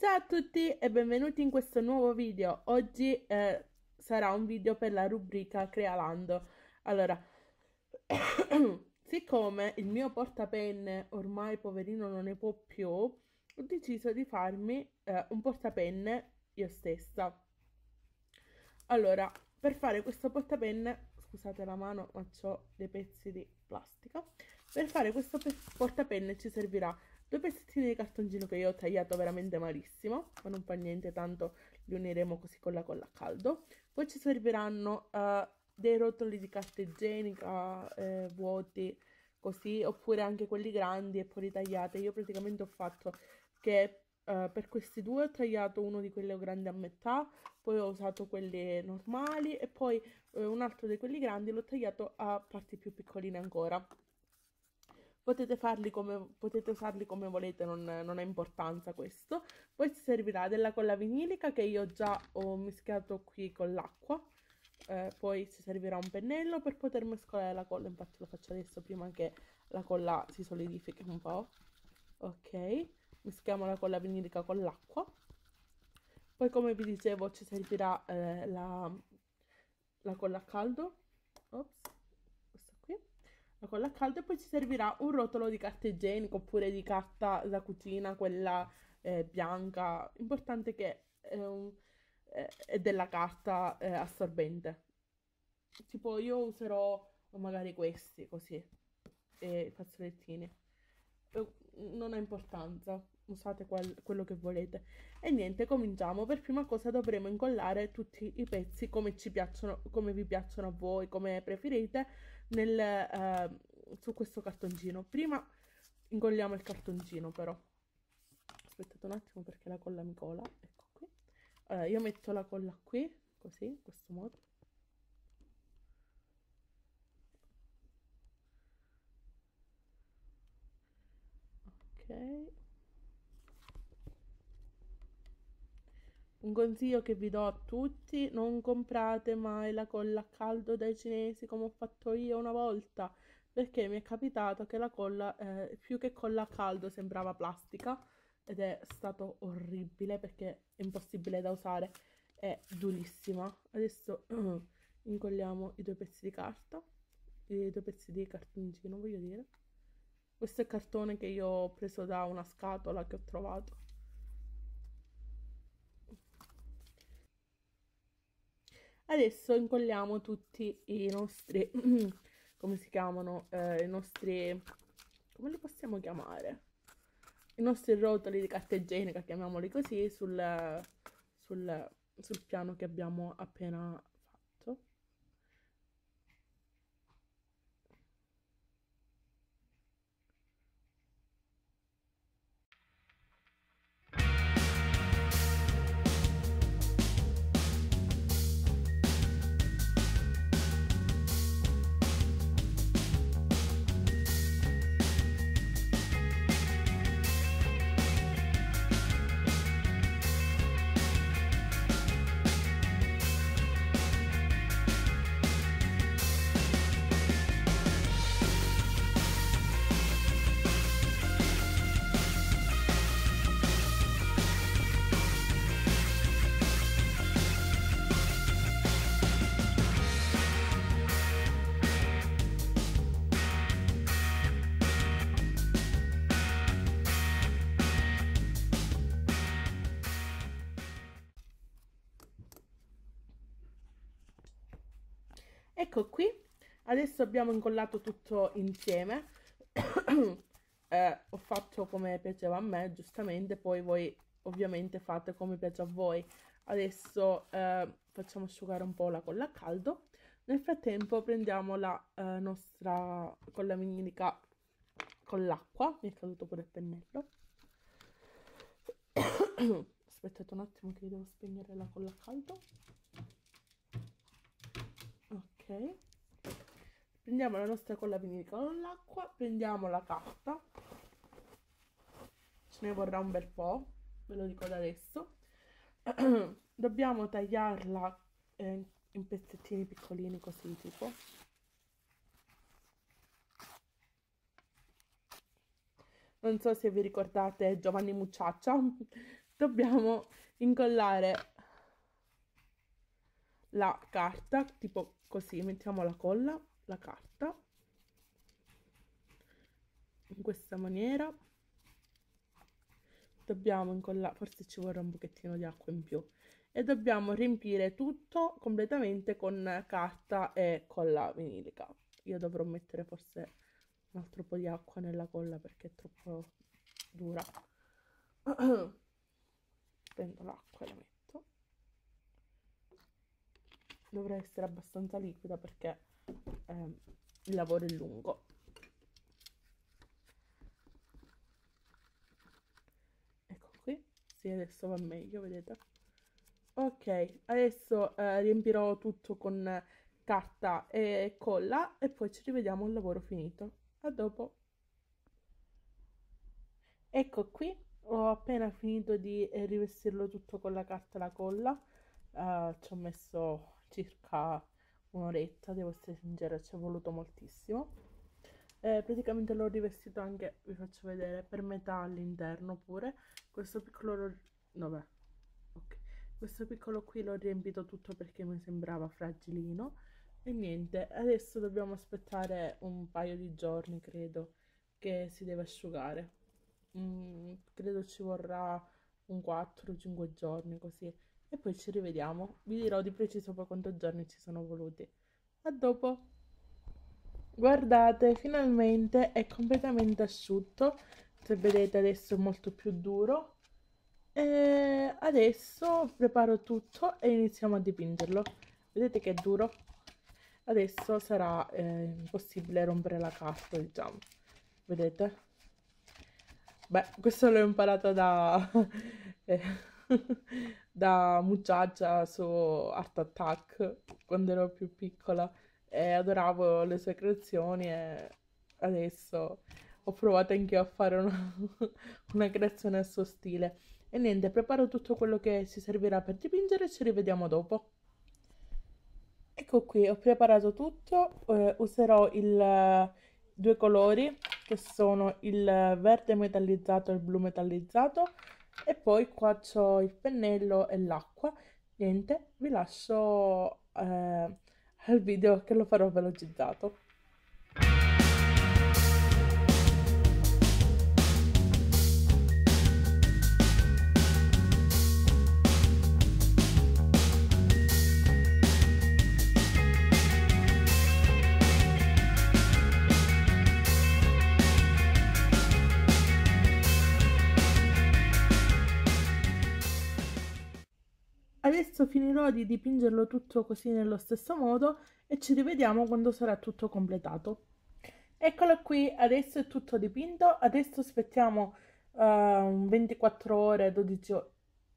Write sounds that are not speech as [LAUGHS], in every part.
Ciao a tutti e benvenuti in questo nuovo video. Oggi eh, sarà un video per la rubrica Crealando. Allora, [COUGHS] siccome il mio portapenne ormai poverino non ne può più, ho deciso di farmi eh, un portapenne io stessa. Allora, per fare questo portapenne, scusate la mano ma ho dei pezzi di plastica, per fare questo portapenne ci servirà due pezzettini di cartoncino che io ho tagliato veramente malissimo, ma non fa niente, tanto li uniremo così con la colla a caldo. Poi ci serviranno uh, dei rotoli di carta igienica eh, vuoti, così, oppure anche quelli grandi e poi ritagliate. Io praticamente ho fatto che uh, per questi due ho tagliato uno di quelli grandi a metà, poi ho usato quelli normali e poi uh, un altro di quelli grandi l'ho tagliato a parti più piccoline ancora potete, farli come, potete usarli come volete, non, non ha importanza questo. Poi ci servirà della colla vinilica che io già ho mischiato qui con l'acqua. Eh, poi ci servirà un pennello per poter mescolare la colla, infatti lo faccio adesso prima che la colla si solidifichi un po'. Ok, mischiamo la colla vinilica con l'acqua. Poi come vi dicevo ci servirà eh, la, la colla a caldo. Ops la colla a caldo e poi ci servirà un rotolo di carta igienica oppure di carta da cucina, quella eh, bianca. Importante che è, un, è della carta eh, assorbente. Tipo io userò magari questi così, e i fazzolettini. Non ha importanza, usate quel, quello che volete. E niente, cominciamo. Per prima cosa dovremo incollare tutti i pezzi come ci piacciono, come vi piacciono a voi, come preferite, nel, eh, su questo cartoncino. Prima incolliamo il cartoncino però. Aspettate un attimo perché la colla mi cola. Ecco qui. Allora, io metto la colla qui, così, in questo modo. Ok. Un consiglio che vi do a tutti, non comprate mai la colla a caldo dai cinesi come ho fatto io una volta, perché mi è capitato che la colla, eh, più che colla a caldo, sembrava plastica ed è stato orribile perché è impossibile da usare, è durissima. Adesso [CLEARS THROAT] incolliamo i due pezzi di carta, i due pezzi di cartoncino, voglio dire. Questo è il cartone che io ho preso da una scatola che ho trovato. Adesso incolliamo tutti i nostri, [CLEARS THROAT] come si chiamano, eh, i nostri, come li possiamo chiamare? I nostri rotoli di carta igienica, chiamiamoli così, sul, sul, sul piano che abbiamo appena ecco qui. Adesso abbiamo incollato tutto insieme. [COUGHS] Eh, ho fatto come piaceva a me giustamente. Poi voi ovviamente fate come piace a voi. Adesso eh, facciamo asciugare un po' la colla a caldo. Nel frattempo prendiamo la eh, nostra colla vinilica con l'acqua. Mi è caduto pure il pennello. [COUGHS] Aspettate un attimo che devo spegnere la colla a caldo prendiamo la nostra colla vinilica con l'acqua prendiamo la carta. Ce ne vorrà un bel po' ve lo dico da adesso. [CLEARS THROAT] Dobbiamo tagliarla eh, in pezzettini piccolini così tipo. Non so se vi ricordate Giovanni Mucciaccia. [LAUGHS] Dobbiamo incollare la carta, tipo così, mettiamo la colla, la carta, in questa maniera. Dobbiamo incollare, forse ci vorrà un pochettino di acqua in più. E dobbiamo riempire tutto completamente con carta e colla vinilica. Io dovrò mettere forse un altro po' di acqua nella colla perché è troppo dura. [COUGHS] Prendo l'acqua e la metto. Dovrà essere abbastanza liquida perché eh, il lavoro è lungo. Ecco qui, sì adesso va meglio, vedete? Ok, adesso eh, riempirò tutto con carta e colla e poi ci rivediamo al lavoro finito. A dopo. Ecco qui, ho appena finito di eh, rivestirlo tutto con la carta e la colla. Uh, ci ho messo circa un'oretta, devo essere sincera, ci è voluto moltissimo. Eh, praticamente l'ho rivestito anche, vi faccio vedere, per metà all'interno pure. Questo piccolo... Vabbè, ok. Questo piccolo qui l'ho riempito tutto perché mi sembrava fragilino e niente, adesso dobbiamo aspettare un paio di giorni, credo, che si deve asciugare. Mm, credo ci vorrà un 4-5 giorni così. E poi ci rivediamo. Vi dirò di preciso poi quanti giorni ci sono voluti. A dopo! Guardate, finalmente è completamente asciutto. Se vedete adesso è molto più duro. E adesso preparo tutto e iniziamo a dipingerlo. Vedete che è duro? adesso sarà eh, impossibile rompere la carta diciamo vedete beh questo l'ho imparato da [LAUGHS] eh, da muchacha su Art Attack quando ero più piccola e adoravo le sue creazioni e adesso ho provato anche io a fare una, [LAUGHS] una creazione a suo stile. E niente preparo tutto quello che si servirà per dipingere e ci rivediamo dopo. Ecco qui, ho preparato tutto, eh, userò il, due colori che sono il verde metallizzato e il blu metallizzato e poi qua ho il pennello e l'acqua. Niente, vi lascio eh, al video che lo farò velocizzato. Adesso finirò di dipingerlo tutto così nello stesso modo e ci rivediamo quando sarà tutto completato. Eccolo qui, adesso è tutto dipinto, adesso aspettiamo uh, 24 ore, 12 ore,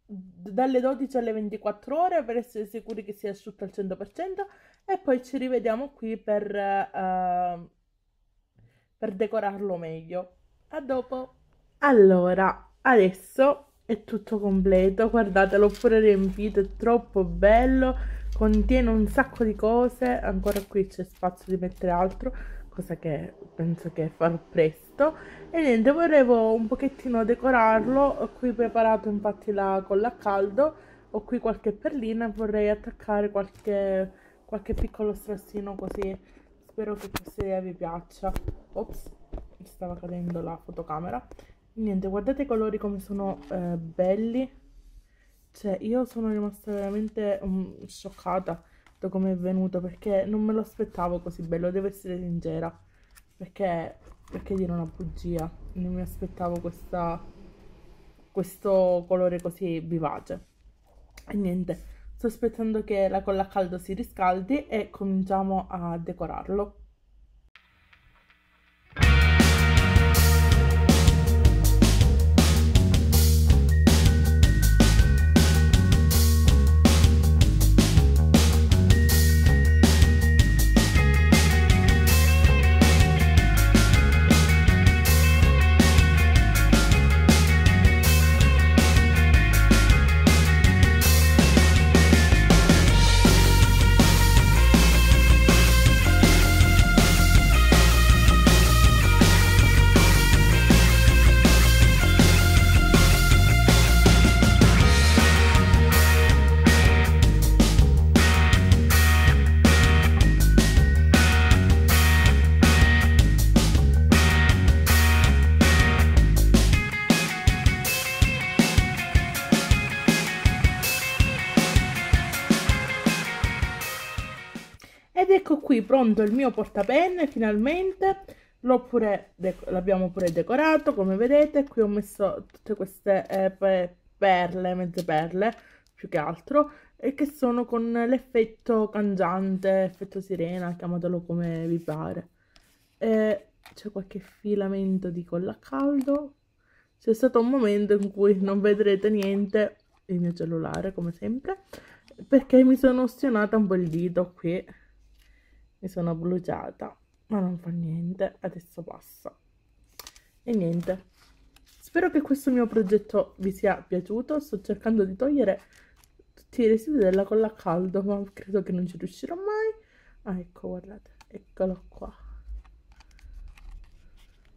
dalle 12 alle 24 ore per essere sicuri che sia asciutto al 100% e poi ci rivediamo qui per, uh, per decorarlo meglio. A dopo! Allora, adesso è tutto completo guardate l'ho pure riempito è troppo bello contiene un sacco di cose ancora qui c'è spazio di mettere altro cosa che penso che farò presto. E niente volevo un pochettino decorarlo ho qui preparato infatti la colla a caldo ho qui qualche perlina vorrei attaccare qualche, qualche piccolo strassino così spero che questa idea vi piaccia. Ops stava cadendo la fotocamera niente guardate i colori come sono eh, belli. Cioè io sono rimasta veramente um, scioccata da come è venuto perché non me lo aspettavo così bello devo essere sincera. Perché perché dire una bugia? Non mi aspettavo questa questo colore così vivace. E niente sto aspettando che la colla a caldo si riscaldi e cominciamo a decorarlo ecco qui pronto il mio portapenne finalmente. L'abbiamo pure decorato come vedete. Qui ho messo tutte queste eh, perle mezze perle più che altro e che sono con l'effetto cangiante effetto sirena chiamatelo come vi pare. C'è qualche filamento di colla a caldo. C'è stato un momento in cui non vedrete niente il mio cellulare come sempre perché mi sono ostinata un po' il dito qui mi sono bruciata ma non fa niente adesso passa. E niente. Spero che questo mio progetto vi sia piaciuto. Sto cercando di togliere tutti i residui della colla a caldo ma credo che non ci riuscirò mai. Ah ecco guardate eccolo qua.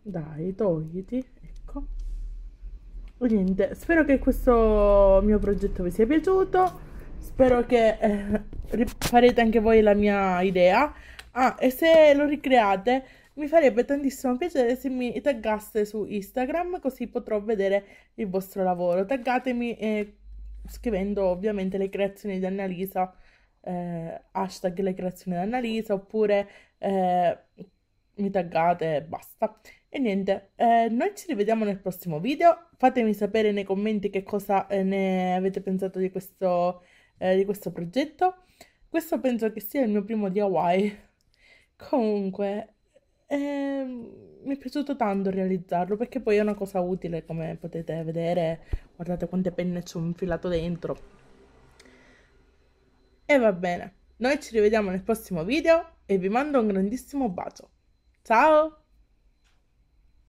Dai togliti ecco. Niente spero che questo mio progetto vi sia piaciuto. Spero che eh, farete anche voi la mia idea ah e se lo ricreate mi farebbe tantissimo piacere se mi taggaste su Instagram così potrò vedere il vostro lavoro taggatemi eh, scrivendo ovviamente le creazioni di Annalisa eh, hashtag le creazioni di Annalisa oppure eh, mi taggate e basta e niente, eh, noi ci rivediamo nel prossimo video. Fatemi sapere nei commenti che cosa eh, ne avete pensato di questo, eh, di questo progetto. Questo penso che sia il mio primo DIY. Comunque, ehm, mi è piaciuto tanto realizzarlo perché poi è una cosa utile, come potete vedere. Guardate quante penne ci ho infilato dentro. E va bene, noi ci rivediamo nel prossimo video e vi mando un grandissimo bacio. Ciao!